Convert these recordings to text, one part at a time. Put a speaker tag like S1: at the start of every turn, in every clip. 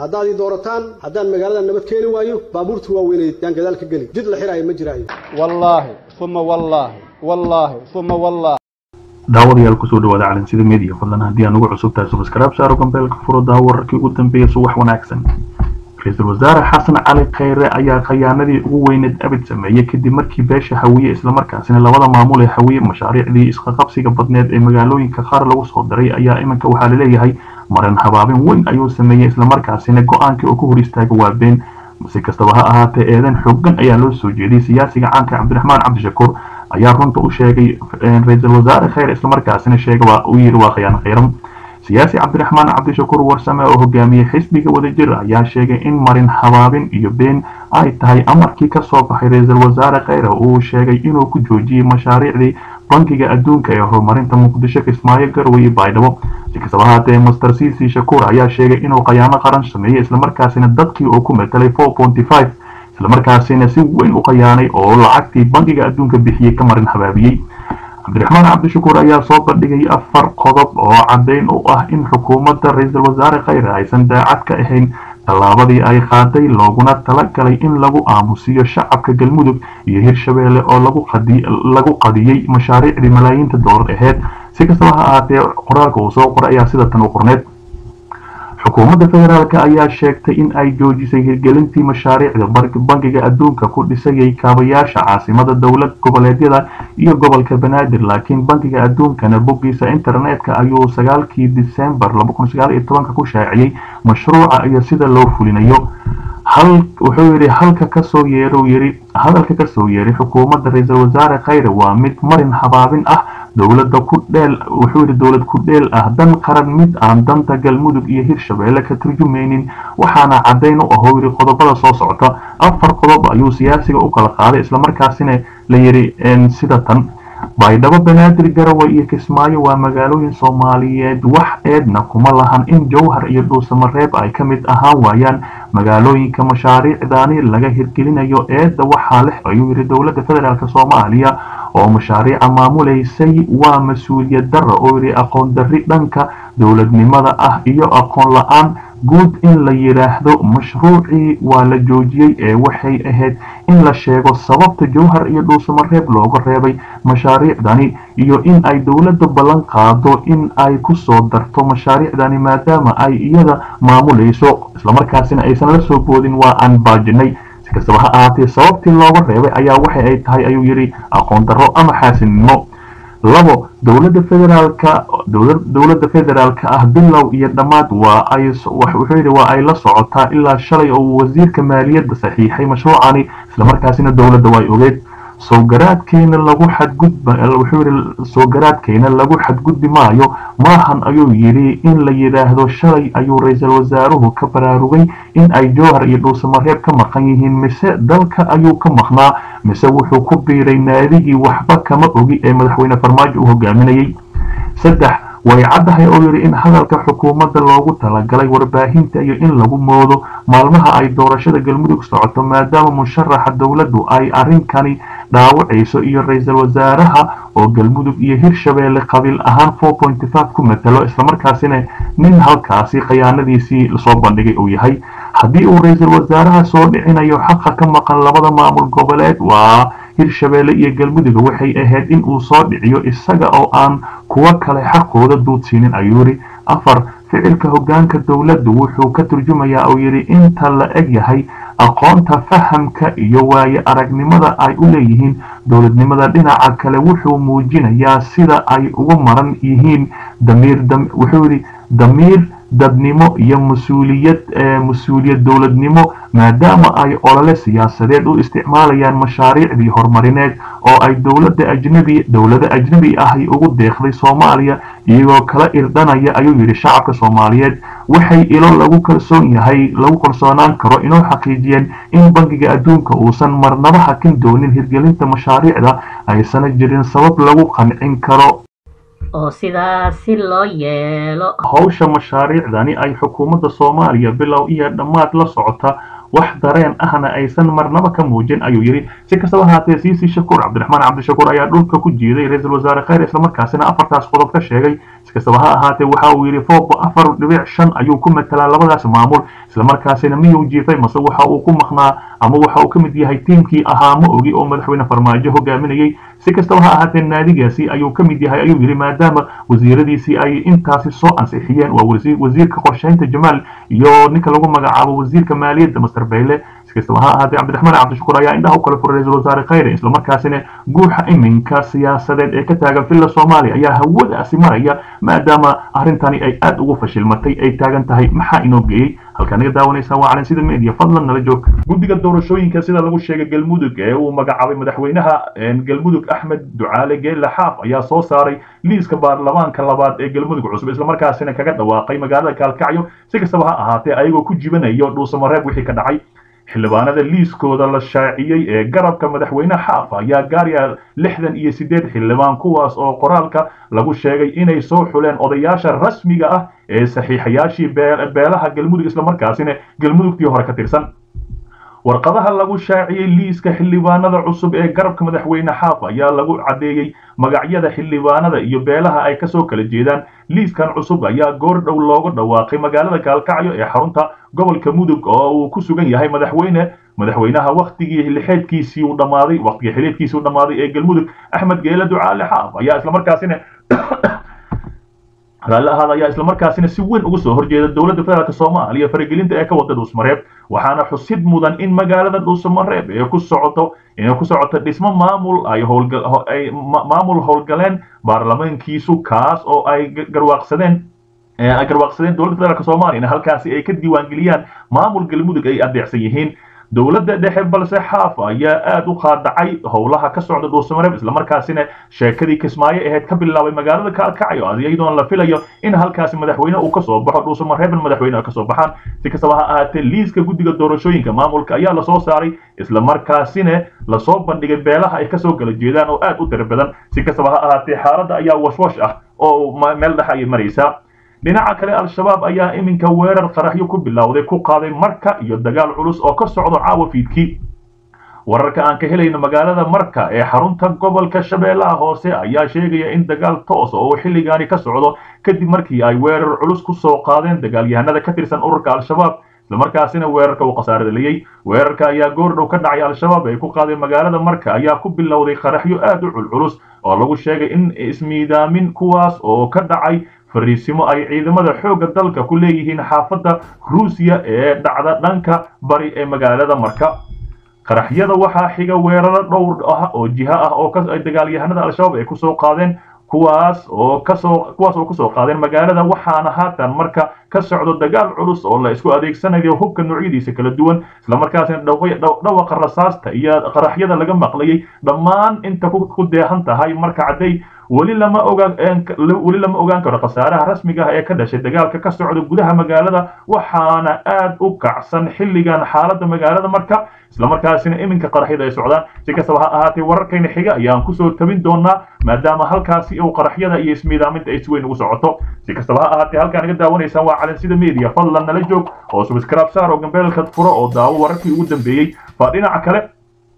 S1: haddaad ii doorataan haddaan magaalada nabad keeni waayo baabuurta waaweyneed yaan gadaal ka geli jid la xiraayo ma jiraayo.
S2: Wallaahi uma wallaahi wallaahi uma wallaahi.
S3: Daawadayaal ku soo dhawaada calansida media. Fadlan haddii aan ugu cusub tahay subscribe saaro gambeelka furo daawo wararkii ugu dambeeya subax wanaagsan. Ra'iisul wasaare xasan cali khayre ayaa khayaanadii ugu weyneed abid sameeyey kadib markii beesha hawiye islamarkaasina labada maamul ee hawiye mashaariicdii isqaqabsiga badneed ee magaalooyinka qaar lagu soo diray ayaa iminka waxaa la leeyahay maran habaabin weyn ayuu sameeyey islamarkaasina go'aankii uu ku hor istaaga waa been si kastaba ha ahaatee eedan xoogan ayaa loo soo jeediyey. Siyaasiga caanka cabdiraxmaan cabdishakuur ayaa runta u sheegay ra'iisul wasaare khayre islamarkaasina sheega uu yiri waa khiyaano khayran siyaasi cabdiraxmaan cabdishakuur warsame oo hogaamiyey xisbiga wadajir ayaa sheegay in marin habaabin iyo been ay tahay amarkii ka soo baxay ra'iisul wasaare khayre uu sheegay inuu ku joojiyey mashaariicdii bankiga adduunka ee horumarinta muqdisho kismaayo garwey iyo baydhabo si kastaba ahaatee master cc shakuur ayaa sheegay inuu khayaano qaran sameeyey islamarkaasina dadkii uu ku metelay islamarkaasina si weyn u khayaanay oo lacagtii bankiga adduunka bixiyey ka marin habaabiyey cabdiraxmaan cabdishakuur ayaa soo bandhigay afar qodob oo caddayn u ah in xukuumadda ra'iisul wasaare khayre aysan daacad ka ahayn tallaabadii ay qaaday looguna talagalay in lagu aamusiyo shacabka galmudug iyo hirshabeelle oo lagu qadiyey mashaariicdii malaayiinta doolar aheyd si kastaba ha ahaatee qoraalka uu soo qoray ayaa sida tan u qorneed xukuumadda federaalk ayaa sheegtay in ay joojisay hirgelintii mashaariicda bankiga adduunka ku dhisayay kaabayaasha caasimada dowlad goboleedyada iyo gobolka banaadir. Laakiin bankiga adduunkana boggiisa internetka ayuu sagaalkii disembar ku shaaciyey mashruuca iyo sida loo fulinayo wuxuu yidhi halka ka soo yeeru yiri hadalka ka soo yeeray xukuumadda ra'iisul wasaare khayre waa mid marin habaabin ah dowladda ku dheel wuxuu yidhi dowlad ku dheel ah dan qaran mid aan danta galmudug iyo hirshabeelle ka turjumaynin waxaana caddayn u ahoo yidhi qodobada soo socota afar qodob ayuu siyaasiga u kala qaaday islamarkaasina la yidhi sida tan baydhabo banaadir garowe iyo kismaayo waa magaalooyin soomaaliyeed wax eedna kuma lahan in jowhar iyo dhuusamareeb ay ka mid ahaan waayaan magaalooyinka mashaariicdaani laga hirgelinayo eedda waxaa leh ayuu yidhi dowladda federaalk soomaaliya oo mashaariica maamulaysay waa mas'uuliyad darra oo yidhi aqoon darri dhanka dowladnimada ah iyo aqoon la'aan guud in la yidhaahdo mashruucii waa la joojiyey ee waxay ahayd in la sheego sababta jowhar iyo dhuusamareeb looga reebay mashaariicdani iyo in ay dowladda ballan qaado in ay ku soo darto mashaariicdani maadaama ay iyada maamulayso. Islamarkaasina aysan la soo boodin waa aan baajinay. Si kastaba ha ahaatee sababtii looga reebay ayaa waxay ay tahay ayuu yidhi aqoon darro ama xaasinimo labo dowladda federaalka dowladda federaalka ah bilow iyo dhammaad waa ay wuxuu yidhi waa ay la socotaa ilaa shalay oo wasiirka maaliyadda saxiixay mashruucani islamarkaasina dowladda way ogeed sowgaraadkeena lagu xadgudba sowgaraadkeena lagu xadgudbi maayo. Maahan ayuu yidhi in la yidhaahdo shalay ayuu ra'iisul wasaaruhu ka baraarugay in ay jowhar iyo dhuusamareeb ka maqan yihiin mise dalka ayuu ka maqnaa mise wuxuu ku biiray naadigii waxba kama ogi ee madaxweyne farmaajo uu hogaaminayay way caddahay oo yidhi in hadalka xukuumadda loogu talagalay warbaahinta iyo in lagu moodo maalmaha ay doorashada galmudug socoto maadaama musharaxa dowladdu ay arrinkani dhaawacayso iyo ra'iisul wasaaraha oo galmudug iyo hirshabeelle qabiil ahaan ku matalo islamarkaasina nin halkaasi khayaanadiisii la soo bandhigay uu yahay. Haddii uu ra'iisul wasaaraha soo dhicinayo xaqa ka maqan labada maamul goboleed waa hirshabeelle iyo galmudug waxay ahayd in uu soo dhiciyo isaga oo aan kuwa kale xaqooda duudsiinin ayuu yidhi. Afar ficilka hoggaanka dowladdu wuxuu ka turjumayaa uu yidhi inta la eg yahay aqoonta fahamka iyo waaye aragnimada ay u leeyihiin dowladnimada dhinaca kale wuxuu muujinayaa sida ay ugu maran yihiin. Damiir wuxuu yidhi damiir dadnimo iyo mas'uuliyad mas'uuliyad dowladnimo maadaama ay olole siyaasadeed u isticmaalayaan mashaariicdii horumarineed oo ay dowladda ajnabi dowlado ajnabi ahi ugu deeqday soomaaliya iyagoo kala irdhanaya ayuu yidhi shacabka soomaaliyeed. Waxay ilo lagu kalsoon yahay lagu kalsoonaan karo inuu xaqiijiyeen in bankiga adduunka uusan marnaba hakin doonin hirgelinta mashaariicda aysana jirin sabab lagu qancin karo
S4: oo sidaasi loo yeelo
S3: howsha mashaariicdani ay xukuumadda soomaaliya bilow iyo dhammaad la socota wax dareen ahna aysan marnaba ka muujin ayuu yidhi. Si kastaba ahaatee siisi shakuur cabdiraxmaan cabdishakuur ayaa dhulka ku jiiday ra'iisul wasaare kheyre islamarkaasina afartaas qodob ka sheegay si kastaba ha ahaatee waxa uu yidhi foob afar dhibic shan ayuu ku matalaa labadaas maamul islamarkaasina miyuu jiifay mase waxa uu ku maqnaa ama waxa uu ka mid yahay tiimkii ahaa ma ogi oo madaxweyne farmaajo hogaaminayay. Si kastaba ha ahaatee naadigaasi ayuu ka mid yahay ayuu yidhi maadaama wasiiradiisii ay intaasi soo ansixiyeen waa wasiirka qorsheynta jamaal iyo ninka lagu magacaabo wasiirka maaliyadda master bayle si kastaba ha ahaatee cabdiraxmaan cabdishakuur ayaa indhaha u kala furay ra'iisul wasaare kheyre islamarkaasina guuxa iminka siyaasadeed ee ka taagan villa soomaaliya ayaa hawadaasi maraya maadaama arrintani ay aad ugu fashilmatay ay taagan tahay maxaa inoo geeyey halkaan naga daawanaysaa waa calin sida media fadlan nala joog guddiga doorashooyinka sida lagu sheegay galmudug ee uu magacaabay madaxweynaha galmudug axmed ducaale geelle xaaf ayaa soo saaray liiska baarlamaanka labaad ee galmudug cusub islamarkaasina kaga dhawaaqay magaalada kaalkacyo si kastaba ha ahaatee ayagoo ku jibanayo dhuusamareeb wixii ka dhacay xildhibaanada liiskooda la shaaciyey ee garabka madaxweyne xaaf ayaa gaaraya lixdan iyo siddeed xildhibaan kuwaas oo qoraalka lagu sheegay inay soo xuleen odayaasha rasmiga ah ee saxiixayaashii beelaha galmudug islamarkaasina galmudugtii hore ka tirsan warqadaha lagu shaaciyey liiska xildhibaanada cusub ee garabka madaxweyne xaaf ayaa lagu caddeeyey magacyada xildhibaanada iyo beelaha ay ka soo kala jeedaan. Liiskan cusub ayaa goor dhow looga dhawaaqay magaalada kaalkacyo ee xarunta gobolka mudug oo uu ku sugan yahay madaxweyne. Madaxweynaha waktigii xilixeedkiisii uu dhammaaday waqtigii xiliedkiisii uu dhammaaday ee galmudug axmed geele ducaale xaaf ayaa islamarkaasina raalli ahaada ayaa islamarkaasina si weyn uga soo horjeeda dowladda federaalk soomaaliya. Faragelinta ee ka wada dhuusmareeb waxaana xusid mudan in magaalada dhuusamareeb ee ku socoto inay ku socoto dhismo maamul ay howlay maamul howlgaleen baarlamaankiisu kaas oo ay garwaaqsadeen ay garwaaqsadeen dowladda federaalk soomaaliya halkaasi ay ka diiwaangeliyaan maamul galmudug ay adeecsan yihiin dowladda dhexe balse xaaf ayaa aad u qaadacay howlaha ka socda dhuusamareeb islamarkaasina sheekadii kismaayo ahayd ka bilaabay magaalada kaalkacyo iyadoona la filayo in halkaasi madaxweyne uu ka soo baxo dhuusamareebna madaxweyne ay ka soo baxaan. Si kastaba ha ahaatee liiska guddiga doorashooyinka maamulka ayaa la soo saaray islamarkaasina la soo bandhigay beelaha ay ka soo kala jeedaan oo aad u tiro badan. Si kastaba ha ahaatee xaaladda ayaa washwash ah oo meel dhexe ayay maraysaa dhinaca kale al-shabaab ayaa iminka weerar qaraxyo ku bilowday ku qaaday marka iyo dagaal culus oo ka socdo caawa fiidkii wararka aan ka helayno magaalada marka ee xarunta gobolka shabeellaha hoose ayaa sheegaya in dagaal toos oo xilligaani ka socdo kadib markii ay weerar culus ku soo qaadeen dagaalyahanada ka tirsan ururka al-shabaab islamarkaasina weerarka uu khasaare dhaliyey weerarka ayaa goordhow ka dhacay al-shabaab ay ku qaadeen magaalada marka ayaa ku bilowday qaraxyo aad u culculus oo lagu sheegay in ismiidaamin kuwaas oo ka dhacay fariisimo ay ciidamada xoogga dalka ku leeyihiin xaafadda ruusiya ee dhacda dhanka bari ee magaalada marka. Qaraxyada waxaa xiga weeraro dhowr ah oo jiha ah oo dagaalyahanada al-shabaab ay ku soo qaadeen kuwaas oo ka soo kuwaas oo ku soo qaadeen magaalada waxaana haatan marka ka socdo dagaal culus oo la isku adeegsanayo hubka noocyadiisa kala duwan islamarkaasina dhawaqa rasaasta iyo qaraxyada laga maqlayay. Dhammaan inta ku deehan tahay marka cadday weli lama ogaan karo khasaaraha rasmiga ah ee ka dhashay dagaalka ka socda gudaha magaalada waxaana aad u kacsan xilligan xaaladda magaalada. Marka islamarkaasina iminka qaraxyada ay socdaan si kastaba ha ahaatee wararkayna xiga ayaan ku soo tabin doonaa maadaama halkaasi uu qaraxyada iyo ismiidaaminta ay si weyn ugu socoto. Si kastaba ha ahaatee halkaan naga daawanaysaan waa calansida media. fadlan nala joog oo subscribe saar oo gambeelka furo oo daawo wararkii ugu dambeeyey baa dhinaca kale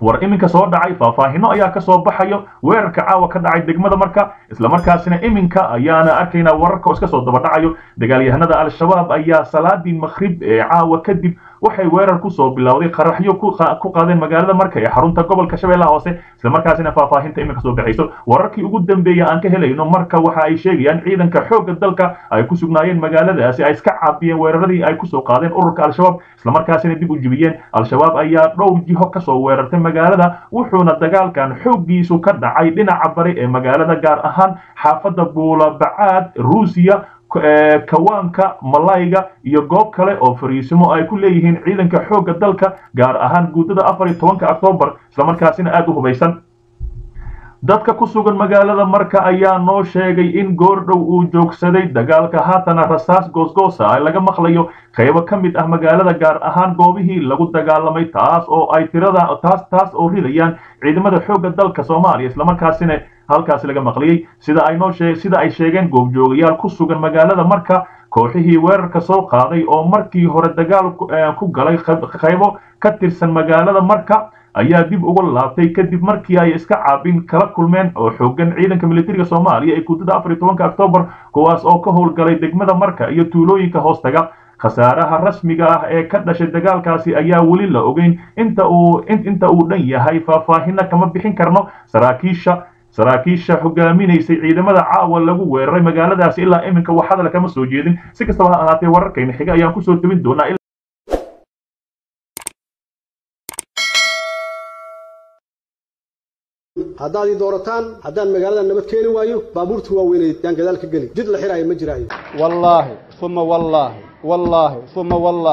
S3: war iminka soo dhacay faahfaahino ayaa ka soo baxayo weerarka caawa ka dhacay degmada marka islamarkaasina iminka ayaana arkaynaa wararka oo iska soo daba dhacayo dagaalyahanada al-shabaab ayaa salaadii makhrib ee caawa kadib waxay weerar ku soo bilowday qaraxyo ku qaadeen magaalada marka ee xarunta gobolka shabeellaha hoose islamarkaasina faahfaahinta iminka soo baxayso wararkii ugu dambeeya aan ka helayno marka waxa ay sheegayaan ciidanka xoogga dalka ay ku sugnaayeen magaaladaasi ay iska caabiyeen weeraradii ay ku soo qaadeen ururka al-shabaab islamarkaasina dib u jibiyeen. Al-shabaab ayaa dhowr jiho ka soo weerartay magaalada wuxuuna dagaalkan xooggiisu ka dhacay dhinaca bari ee magaalada gaar ahaan xaafadda buulabacaad ruusiya kawaanka malayga iyo goob kale oo fariisimo ay ku leeyihiin ciidanka xoogga dalka gaar ahaan guutada afar iyo tobanka octoobar islamarkaasina aad u hubaysan. Dadka ku sugan magaalada marka ayaa noo sheegay in goordhow uu joogsaday dagaalka haatana rasaas goosgoosa laga maqlayo qaybo ka mid ah magaalada gaar ahaan goobihii lagu dagaalamay taas oo ay tirada taas taas oo ridayaan ciidamada xoogga dalka soomaaliya islamarkaasina halkaasi laga maqliyey. Sida ay sida ay sheegeen goobjoogayaal ku sugan magaalada marka kooxihii weerarka soo qaaday oo markii hore dagaal ku galay qaybo ka tirsan magaalada marka ayaa dib uga laabtay. Kadib markii ay iska caabin kala kulmeen oo xoogan ciidanka militariga soomaaliya ee guddada afar iyo tobanka oktoobar kuwaas oo ka howlgalay degmada marka iyo tuulooyinka hoostaga. Khasaaraha rasmiga ah ee ka dhashay dagaalkaasi ayaa weli la ogeyn. Inta uu dhan yahay faahfaahina kama bixin karno saraakiisha saraakiisha hogaaminaysay ciidamada caawa lagu weeraray magaaladaasi ilaa iminka wax hadal kama soo jeedin. Si kastaba ha ahaatee wararkayna xiga ayaan ku soo tebin doonaa
S1: haddaad ii doorataan haddaan magaalada nabad keeni waayo baabuurta waaweyneed yaan gadaal ka geli jid la xiraayo ma jiraayo.
S2: Wallaahi uma wallaahi wallaahi uma wallaahi